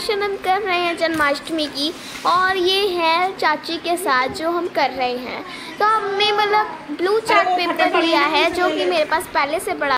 Preparation हम कर रहे हैं जन्माष्टमी की और ये है चाची के साथ जो हम कर रहे हैं। तो हमने मतलब ब्लू चार्ट पेपर लिया है जो कि मेरे पास पहले से बड़ा